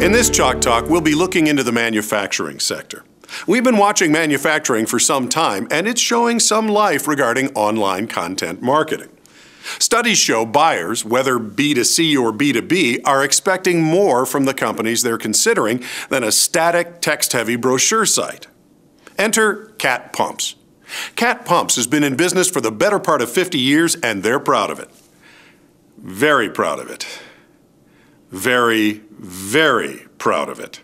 In this Chalk Talk, we'll be looking into the manufacturing sector. We've been watching manufacturing for some time, and it's showing some life regarding online content marketing. Studies show buyers, whether B2C or B2B, are expecting more from the companies they're considering than a static, text heavy brochure site. Enter Cat Pumps. Cat Pumps has been in business for the better part of 50 years, and they're proud of it. Very proud of it. Very, very proud of it.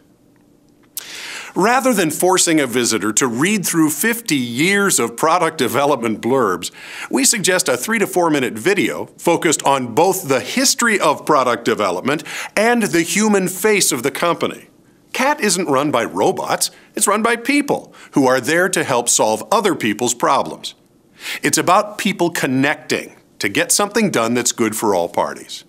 Rather than forcing a visitor to read through 50 years of product development blurbs, we suggest a three to four minute video focused on both the history of product development and the human face of the company. CAT isn't run by robots, it's run by people who are there to help solve other people's problems. It's about people connecting to get something done that's good for all parties.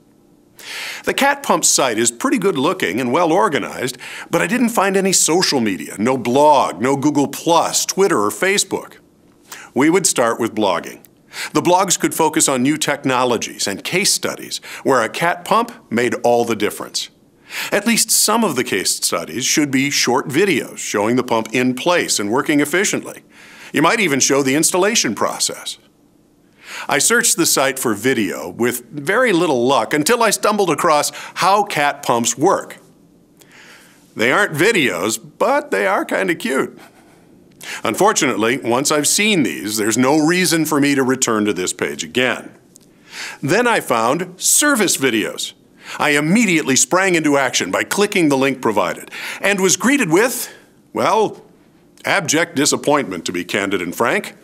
The Cat Pump site is pretty good looking and well organized, but I didn't find any social media, no blog, no Google Plus, Twitter, or Facebook. We would start with blogging. The blogs could focus on new technologies and case studies where a cat pump made all the difference. At least some of the case studies should be short videos showing the pump in place and working efficiently. You might even show the installation process. I searched the site for video with very little luck until I stumbled across how cat pumps work. They aren't videos, but they are kind of cute. Unfortunately, once I've seen these, there's no reason for me to return to this page again. Then I found service videos. I immediately sprang into action by clicking the link provided and was greeted with, well, abject disappointment to be candid and frank.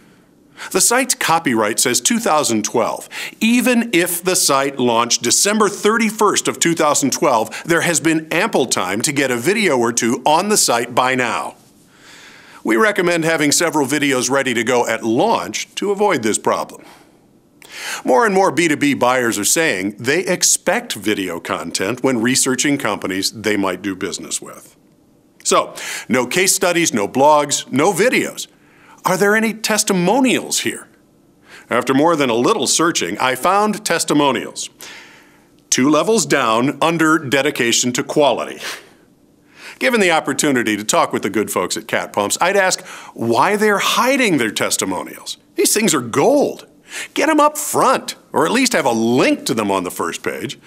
The site's copyright says 2012. Even if the site launched December 31st of 2012, there has been ample time to get a video or two on the site by now. We recommend having several videos ready to go at launch to avoid this problem. More and more B2B buyers are saying they expect video content when researching companies they might do business with. So, no case studies, no blogs, no videos. Are there any testimonials here? After more than a little searching, I found testimonials. Two levels down under dedication to quality. Given the opportunity to talk with the good folks at Cat Pumps, I'd ask why they're hiding their testimonials. These things are gold. Get them up front, or at least have a link to them on the first page.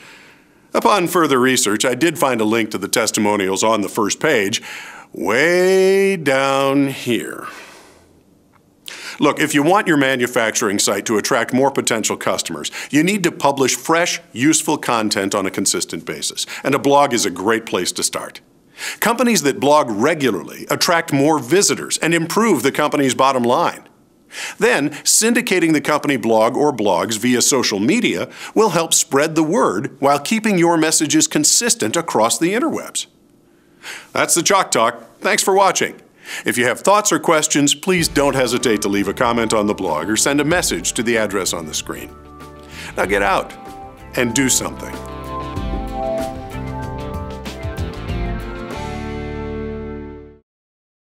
Upon further research, I did find a link to the testimonials on the first page, way down here. Look, if you want your manufacturing site to attract more potential customers, you need to publish fresh, useful content on a consistent basis, and a blog is a great place to start. Companies that blog regularly attract more visitors and improve the company's bottom line. Then, syndicating the company blog or blogs via social media will help spread the word while keeping your messages consistent across the interwebs. That's the Chalk Talk. Thanks for watching. If you have thoughts or questions, please don't hesitate to leave a comment on the blog or send a message to the address on the screen. Now get out and do something.